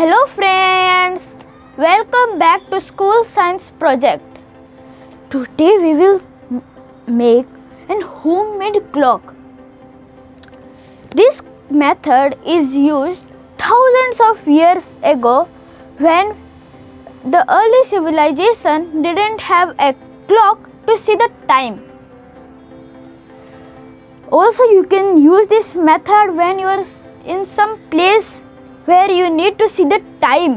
Hello friends, welcome back to School Science Project. Today we will make an homemade clock. This method is used thousands of years ago when the early civilization didn't have a clock to see the time. Also you can use this method when you are in some place where you need to see the time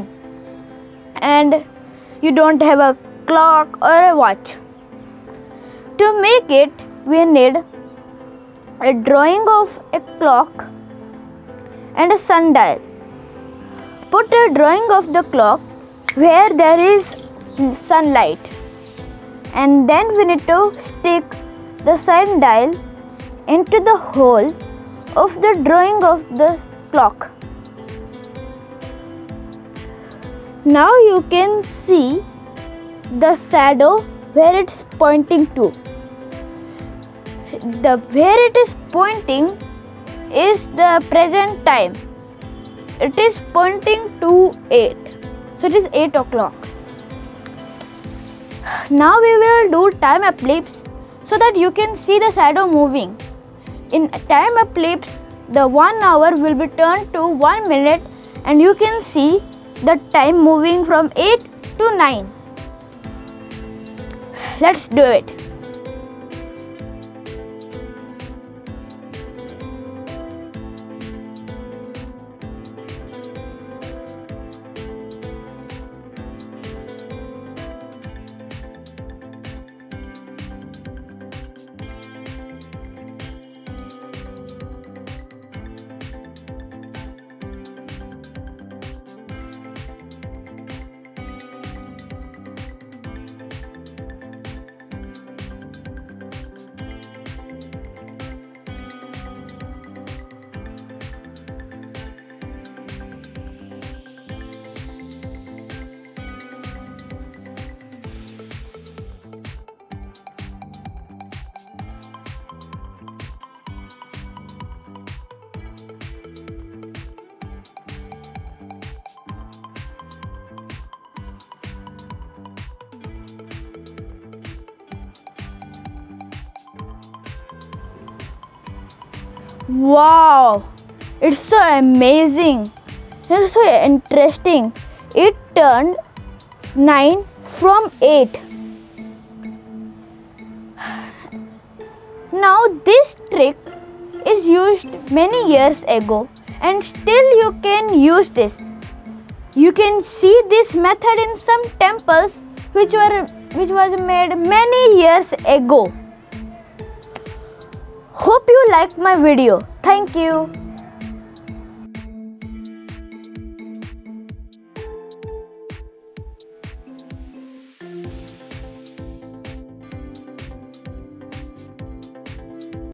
and you don't have a clock or a watch. To make it, we need a drawing of a clock and a sundial. Put a drawing of the clock where there is sunlight and then we need to stick the sundial into the hole of the drawing of the clock. Now you can see the shadow where it's pointing to. The where it is pointing is the present time. It is pointing to 8. So it is 8 o'clock. Now we will do time eclipse so that you can see the shadow moving. In time eclipse, the 1 hour will be turned to 1 minute and you can see the time moving from 8 to 9. Let's do it. Wow, it's so amazing. It's so interesting. It turned 9 from 8. Now, this trick is used many years ago and still you can use this. You can see this method in some temples which were which was made many years ago. Hope you liked my video. Thank you.